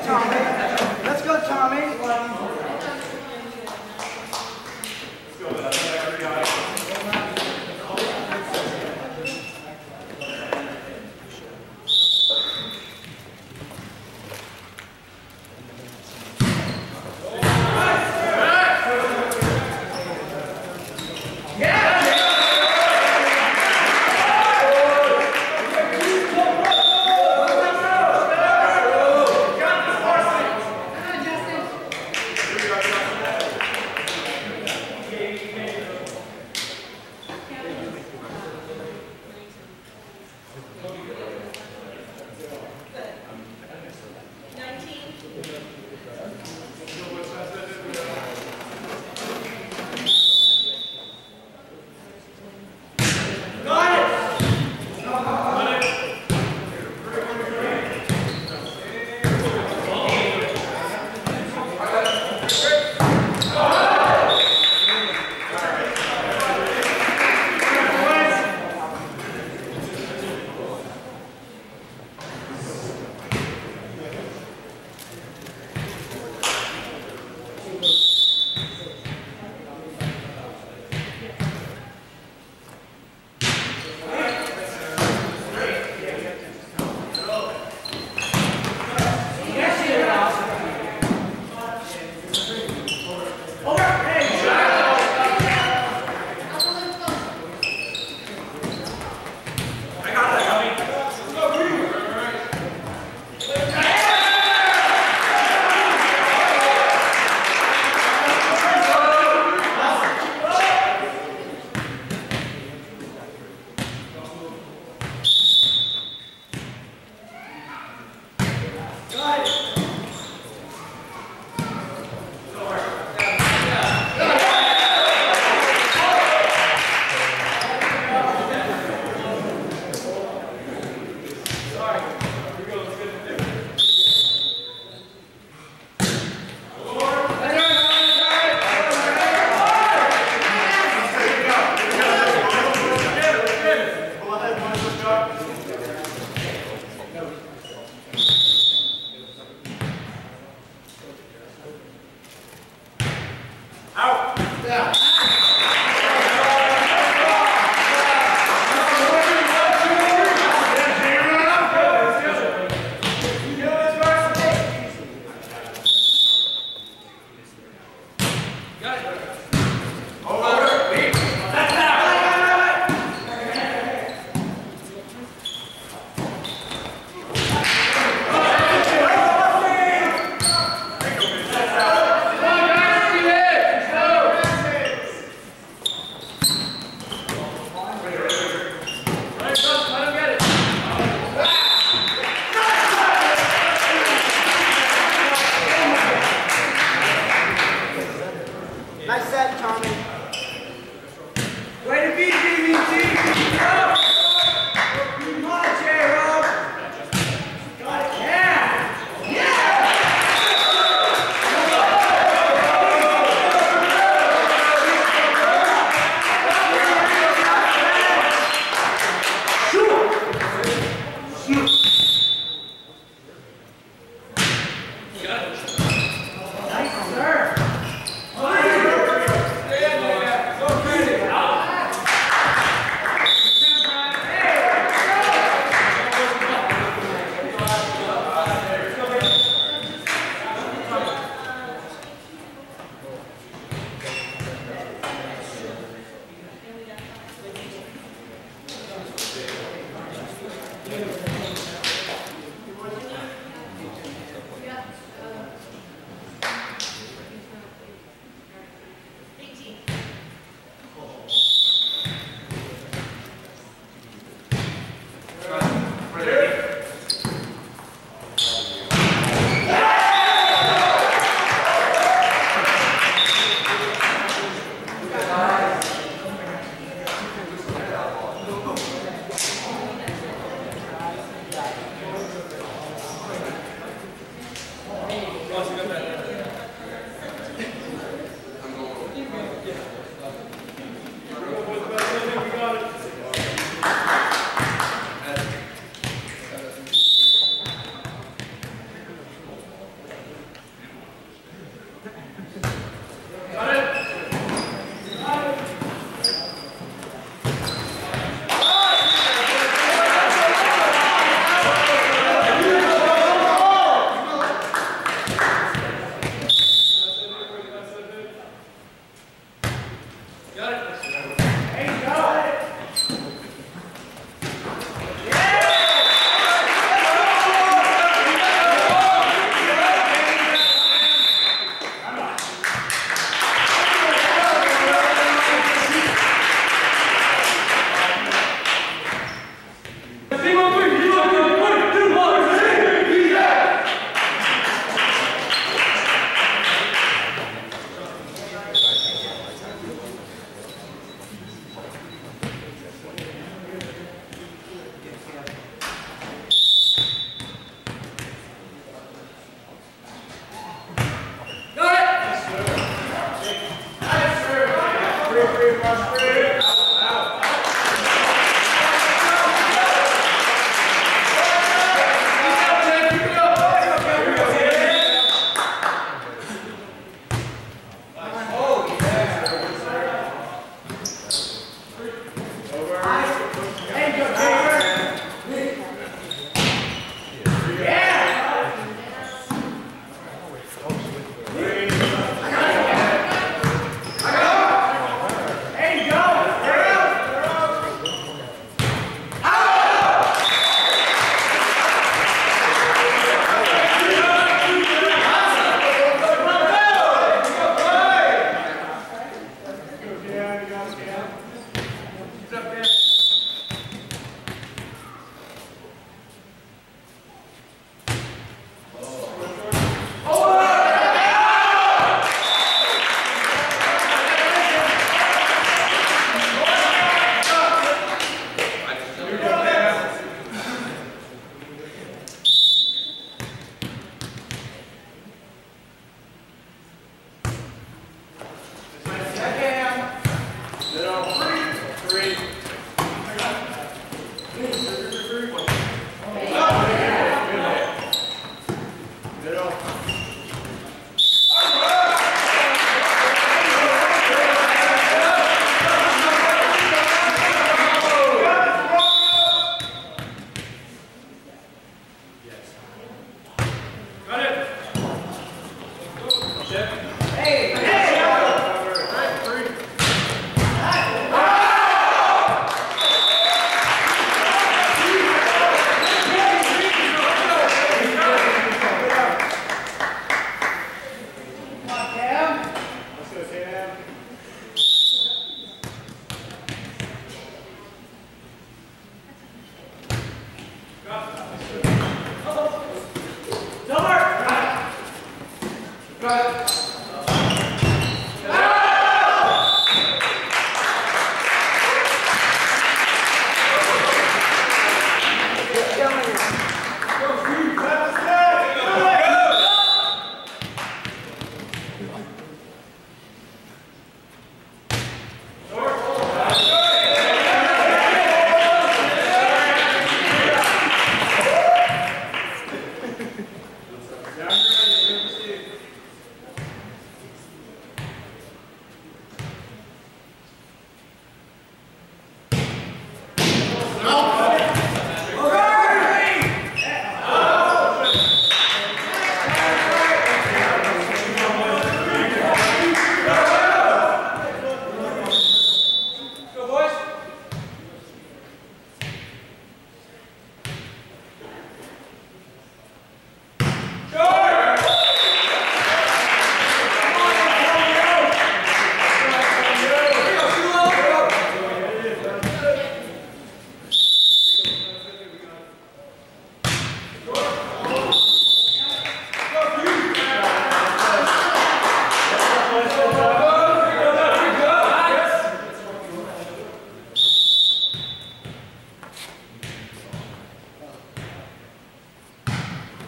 Tommy. Let's go, Tommy.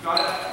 Got it.